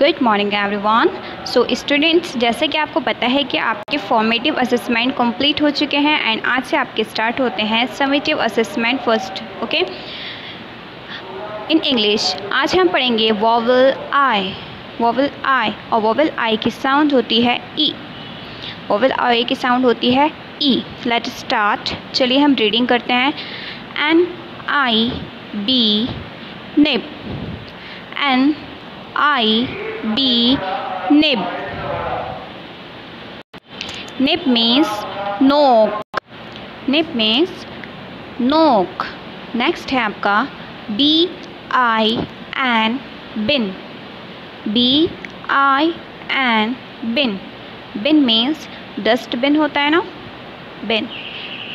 Good morning everyone so students जैसे कि आपको पता है कि आपके फॉर्मेटिव असेसमेंट कंप्लीट हो चुके हैं एंड आज से आपके स्टार्ट होते हैं summative assessment first okay in English आज हम पढ़ेंगे वॉवल आई वॉवल आई और वॉवल आई की साउंड होती है ई वॉवल आई की साउंड होती है ई लेट स्टार्ट चलिए हम रीडिंग करते हैं. N I B nib N I B, nib. Nib means knock nib means knock next है आपका B I N bin B I N bin bin means dustbin होता है ना? बिन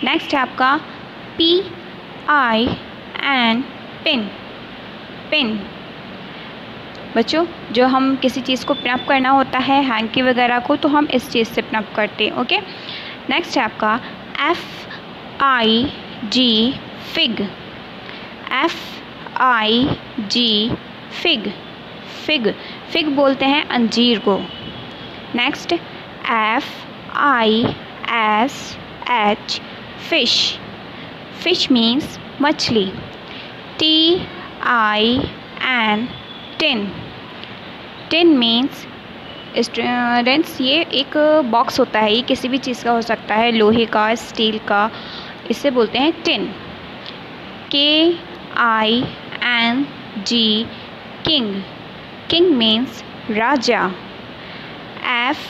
नेक्स्ट है आपका P I N pin pin बच्चों, जो हम किसी चीज़ को पिनअप करना होता है हैंकी वगैरह को तो हम इस चीज़ से पिनअप करते हैं ओके नेक्स्ट है आपका F I G fig F I G fig fig fig बोलते हैं अंजीर को। Next F I S H fish fish means मछली। T I N tin. Tin means students ये एक बॉक्स होता है, ये किसी भी चीज़ का हो सकता है, लोहे का स्टील का, इसे बोलते हैं टिन के I N G king king means Raja. F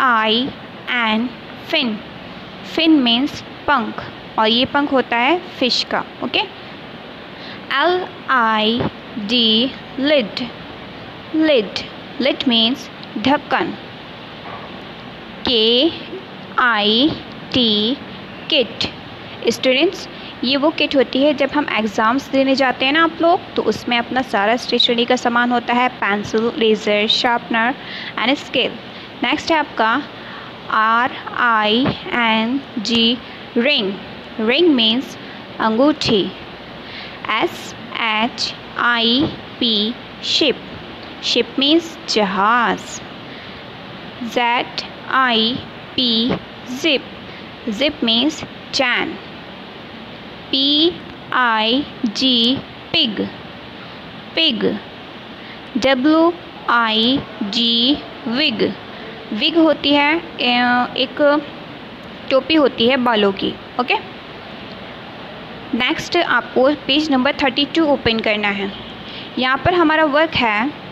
I N fin fin means पंख, और ये पंख होता है फ़िश का okay L I D lid lid lid means ढक्कन. K I T kit students ये वो किट होती है जब हम एग्ज़ाम्स देने जाते हैं ना आप लोग तो उसमें अपना सारा स्टेशनरी का सामान होता है pencil eraser sharpener and scale next है आपका R I N G ring ring means अंगूठी. S H I P ship ship means जहाज़ Z I P zip zip means chain P I G pig pig W I G wig wig होती है एक टोपी होती है बालों की ओके नेक्स्ट आपको page number thirty two open करना है। यहाँ पर हमारा वर्क है।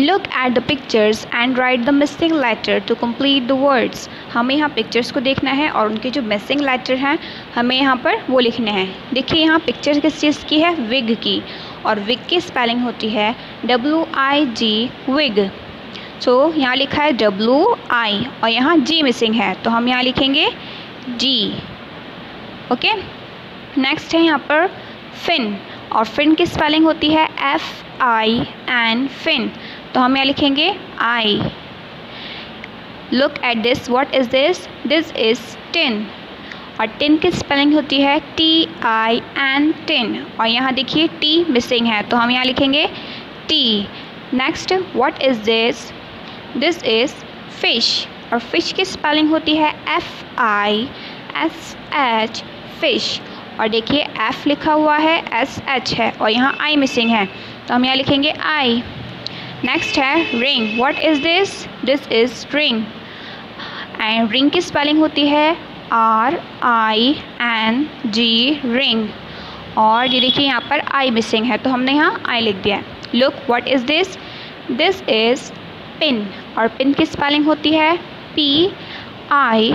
Look at the pictures and write the missing letter to complete the words हमें यहाँ पिक्चर्स को देखना है और उनके जो मिसिंग लेटर हैं, हमें यहाँ पर वो लिखने हैं। देखिए यहाँ पिक्चर किस चीज़ की है? विग की। और विग की स्पेलिंग होती है डब्ल्यू आई जी विग सो यहाँ लिखा है डब्ल्यू आई और यहाँ जी मिसिंग है। तो हम यहाँ लिखेंगे जी ओके नेक्स्ट है यहाँ पर फिन और फिन की स्पेलिंग होती है एफ़ आई एन फिन तो हम यहाँ लिखेंगे I look at this what is this this is tin और टिन की स्पेलिंग होती है टी आई एन टिन और यहाँ देखिए टी मिसिंग है तो हम यहाँ लिखेंगे T next what is this this is fish और फ़िश की स्पेलिंग होती है F I S H fish और देखिए एफ़ लिखा हुआ है एस एच है और यहाँ आई मिसिंग है। तो हम यहाँ लिखेंगे आई नेक्स्ट है ring what is this this is ring and ring की स्पेलिंग होती है R I N G ring और ये देखिए, यहाँ पर आई मिसिंग है तो हमने यहाँ आई लिख दिया है। Look what is this this is pin और पिन की स्पेलिंग होती है पी आई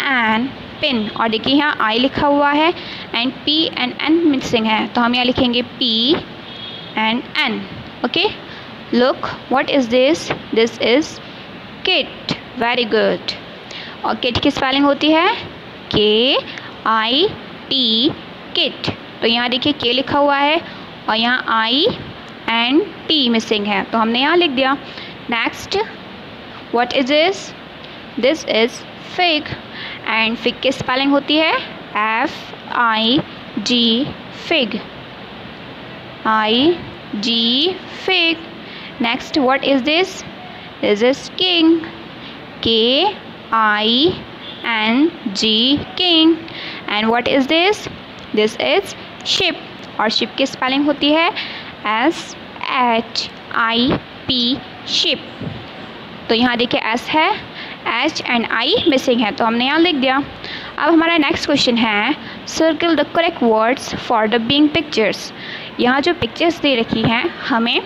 एन पिन और देखिए यहाँ आई लिखा हुआ है and P and N missing है। तो हम यहाँ लिखेंगे P and N okay look what is this this is kit very good और किट की स्पेलिंग होती है के आई टी किट तो यहाँ देखिए के लिखा हुआ है और यहाँ आई एंड टी मिसिंग है। तो हमने यहाँ लिख दिया। Next what is this this is fig and fig की स्पेलिंग होती है F I G fig. I G fig. Next what is this this is king K I N G king and what is this this is ship और ship की spelling होती है S H I P ship तो यहाँ देखिए S है। H and I missing है तो हमने यहाँ लिख दिया। अब हमारा नेक्स्ट क्वेश्चन है circle the correct words for the being pictures यहाँ जो पिक्चर्स दे रखी हैं, हमें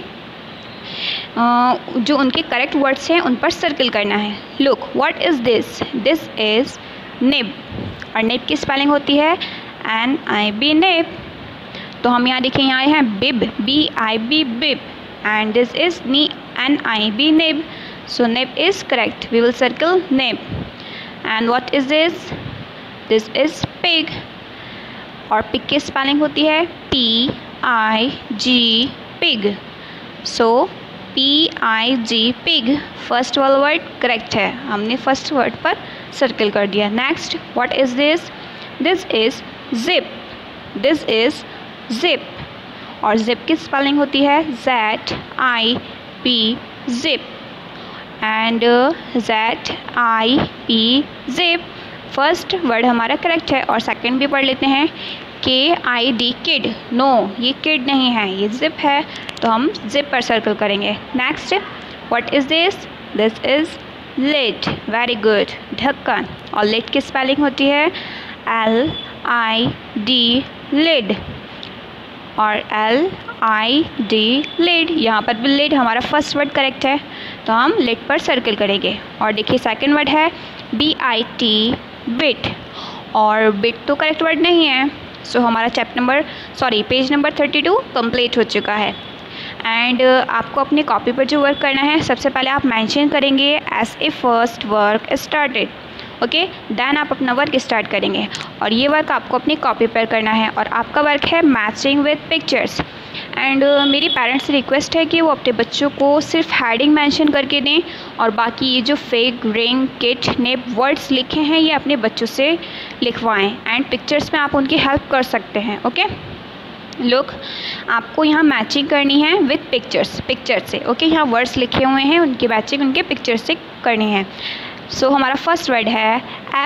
जो उनके करेक्ट वर्ड्स हैं, उन पर सर्कल करना है। Look what is this this is nib और निब की स्पेलिंग होती है एन आई बी निब तो हम यहाँ देखें, यहाँ आए हैं bib B I B bib and this is nib N I B nib so nib is correct. We will circle nib and what is this? This is pig. और pig की spelling होती है P I G pig so P I G pig first वाला word correct है. हमने first word पर circle कर दिया. Next what is this this is zip this is zip और जिप की स्पेलिंग होती है Z I P zip and Z I P zip first word हमारा करेक्ट है और सेकंड भी पढ़ लेते हैं. K I D kid no ये किड नहीं है, ये जिप है. तो हम जिप पर सर्कल करेंगे. Next what is this this is lid very good ढक्कन. और लेट की स्पेलिंग होती है एल आई डी लिड और एल आई डी लेड यहाँ पर भी लेड हमारा फ़र्स्ट वर्ड करेक्ट है तो हम लेड पर सर्कल करेंगे। और देखिए सेकंड वर्ड है बी आई टी बिट और बिट तो करेक्ट वर्ड नहीं है। सो so, हमारा chapter number sorry page number thirty two complete हो चुका है। एंड uh, आपको अपनी कॉपी पर जो वर्क करना है सबसे पहले आप मेंशन करेंगे as a first work started okay? Then आप अपना वर्क स्टार्ट करेंगे। और ये वर्क आपको अपनी कॉपी पर करना है और आपका वर्क है मैचिंग विद पिक्चर्स एंड मेरी पेरेंट्स से रिक्वेस्ट है कि वो अपने बच्चों को सिर्फ़ हेडिंग मेंशन करके दें और बाकी ये जो fig ring kit nib words लिखे हैं, ये अपने बच्चों से लिखवाएँ। एंड पिक्चर्स में आप उनकी हेल्प कर सकते हैं, ओके? लुक आपको यहाँ मैचिंग करनी है विथ पिक्चर्स पिक्चर से, ओके? यहाँ वर्ड्स लिखे हुए हैं, उनकी मैचिंग उनके पिक्चर से करनी है। सो so, हमारा फ़र्स्ट वर्ड है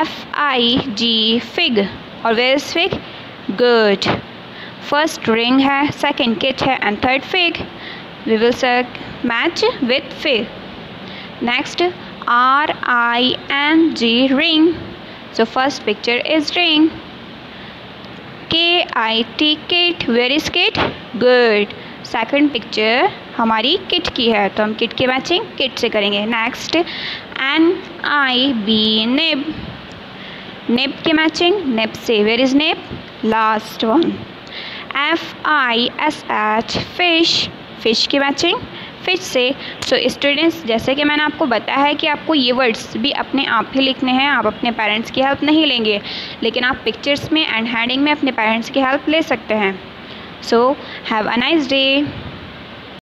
एफ़ आई जी फिग और where is fig good first ring है सेकंड किट है and third fig we will match with fig next R I N G ring so first picture is ring K I T kit where is kit good second picture हमारी kit की है. तो हम kit की matching kit से करेंगे. Next N I B नेब नेब के मैचिंग नेब से where is nib last one F I S H fish fish की मैचिंग फ़िश से सो so, स्टूडेंट्स जैसे कि मैंने आपको बताया है कि आपको ये वर्ड्स भी अपने आप ही लिखने हैं आप अपने पेरेंट्स की हेल्प नहीं लेंगे लेकिन आप पिक्चर्स में एंड हैंडिंग में अपने पेरेंट्स की हेल्प ले सकते हैं। So have a nice day